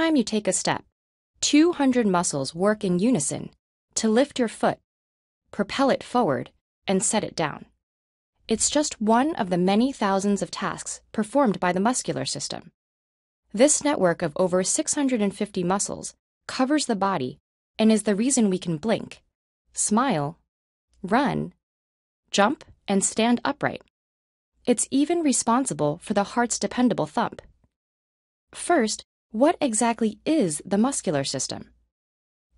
time you take a step, 200 muscles work in unison to lift your foot, propel it forward, and set it down. It's just one of the many thousands of tasks performed by the muscular system. This network of over 650 muscles covers the body and is the reason we can blink, smile, run, jump, and stand upright. It's even responsible for the heart's dependable thump. First, what exactly is the muscular system?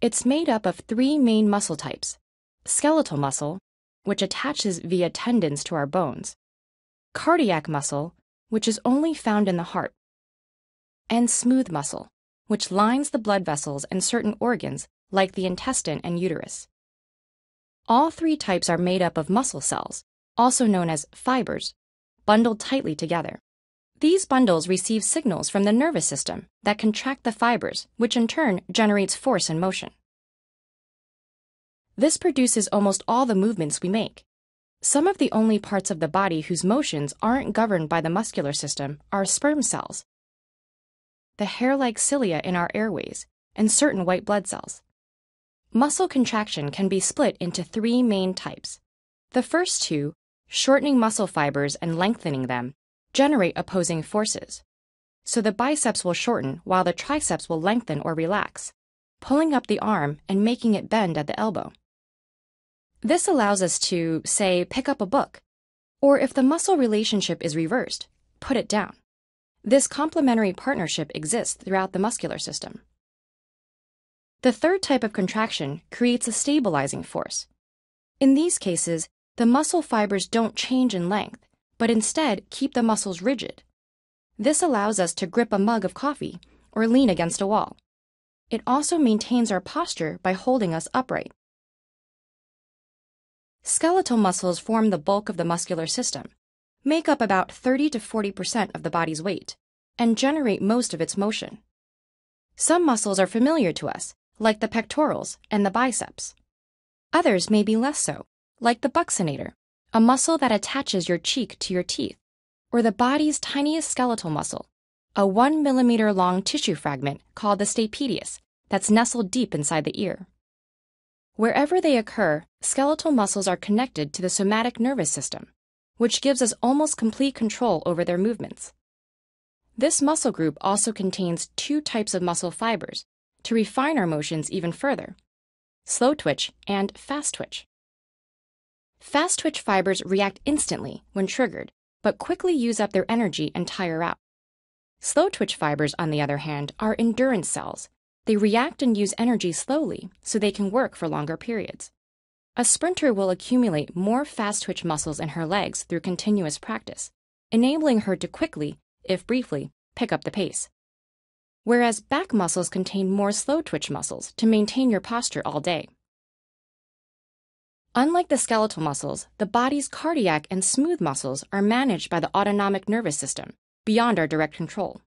It's made up of three main muscle types skeletal muscle, which attaches via tendons to our bones, cardiac muscle, which is only found in the heart, and smooth muscle, which lines the blood vessels and certain organs like the intestine and uterus. All three types are made up of muscle cells, also known as fibers, bundled tightly together. These bundles receive signals from the nervous system that contract the fibers, which in turn generates force and motion. This produces almost all the movements we make. Some of the only parts of the body whose motions aren't governed by the muscular system are sperm cells, the hair-like cilia in our airways, and certain white blood cells. Muscle contraction can be split into three main types. The first two, shortening muscle fibers and lengthening them, generate opposing forces. So the biceps will shorten while the triceps will lengthen or relax, pulling up the arm and making it bend at the elbow. This allows us to, say, pick up a book, or if the muscle relationship is reversed, put it down. This complementary partnership exists throughout the muscular system. The third type of contraction creates a stabilizing force. In these cases, the muscle fibers don't change in length, but instead keep the muscles rigid. This allows us to grip a mug of coffee or lean against a wall. It also maintains our posture by holding us upright. Skeletal muscles form the bulk of the muscular system, make up about 30 to 40% of the body's weight, and generate most of its motion. Some muscles are familiar to us, like the pectorals and the biceps. Others may be less so, like the buccinator, a muscle that attaches your cheek to your teeth, or the body's tiniest skeletal muscle, a one millimeter long tissue fragment called the stapedius that's nestled deep inside the ear. Wherever they occur, skeletal muscles are connected to the somatic nervous system, which gives us almost complete control over their movements. This muscle group also contains two types of muscle fibers to refine our motions even further slow twitch and fast twitch. Fast twitch fibers react instantly when triggered, but quickly use up their energy and tire out. Slow twitch fibers, on the other hand, are endurance cells. They react and use energy slowly so they can work for longer periods. A sprinter will accumulate more fast twitch muscles in her legs through continuous practice, enabling her to quickly, if briefly, pick up the pace. Whereas back muscles contain more slow twitch muscles to maintain your posture all day. Unlike the skeletal muscles, the body's cardiac and smooth muscles are managed by the autonomic nervous system, beyond our direct control.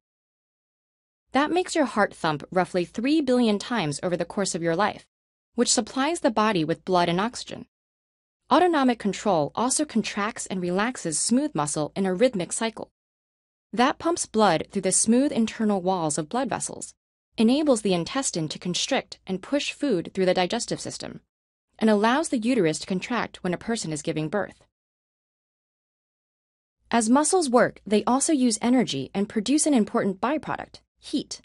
That makes your heart thump roughly 3 billion times over the course of your life, which supplies the body with blood and oxygen. Autonomic control also contracts and relaxes smooth muscle in a rhythmic cycle. That pumps blood through the smooth internal walls of blood vessels, enables the intestine to constrict and push food through the digestive system, and allows the uterus to contract when a person is giving birth. As muscles work, they also use energy and produce an important byproduct, heat.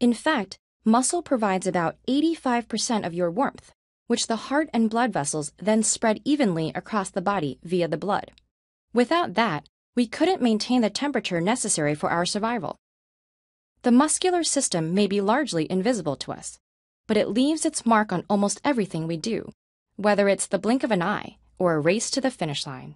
In fact, muscle provides about 85% of your warmth, which the heart and blood vessels then spread evenly across the body via the blood. Without that, we couldn't maintain the temperature necessary for our survival. The muscular system may be largely invisible to us, but it leaves its mark on almost everything we do, whether it's the blink of an eye or a race to the finish line.